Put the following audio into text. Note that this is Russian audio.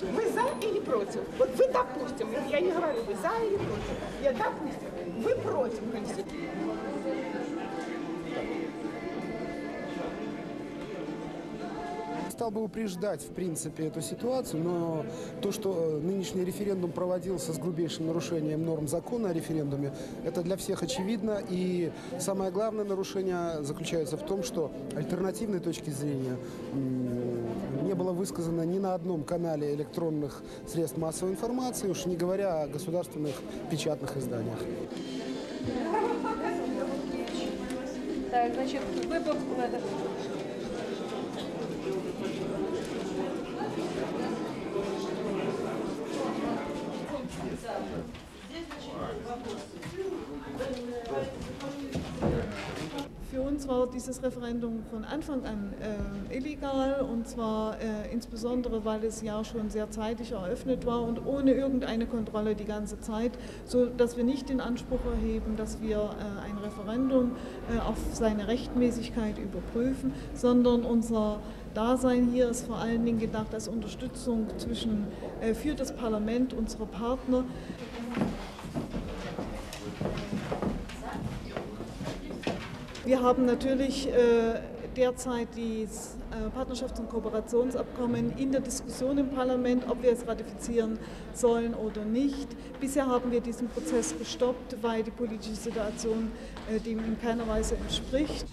Вы за или против? Вот вы допустим, я не говорю, вы за или против. Я допустим, вы против Стал бы упреждать, в принципе, эту ситуацию, но то, что э, нынешний референдум проводился с грубейшим нарушением норм закона о референдуме, это для всех очевидно. И самое главное нарушение заключается в том, что альтернативной точки зрения не было высказано ни на одном канале электронных средств массовой информации, уж не говоря о государственных печатных изданиях. Так, значит, выбор Für uns war dieses Referendum von Anfang an äh, illegal und zwar äh, insbesondere, weil es ja schon sehr zeitig eröffnet war und ohne irgendeine Kontrolle die ganze Zeit, so dass wir nicht den Anspruch erheben, dass wir äh, ein Referendum äh, auf seine Rechtmäßigkeit überprüfen, sondern unser Dasein hier ist vor allen Dingen gedacht als Unterstützung zwischen, äh, für das Parlament unserer Partner. Wir haben natürlich äh, derzeit das äh, Partnerschafts- und Kooperationsabkommen in der Diskussion im Parlament, ob wir es ratifizieren sollen oder nicht. Bisher haben wir diesen Prozess gestoppt, weil die politische Situation äh, dem in keiner Weise entspricht.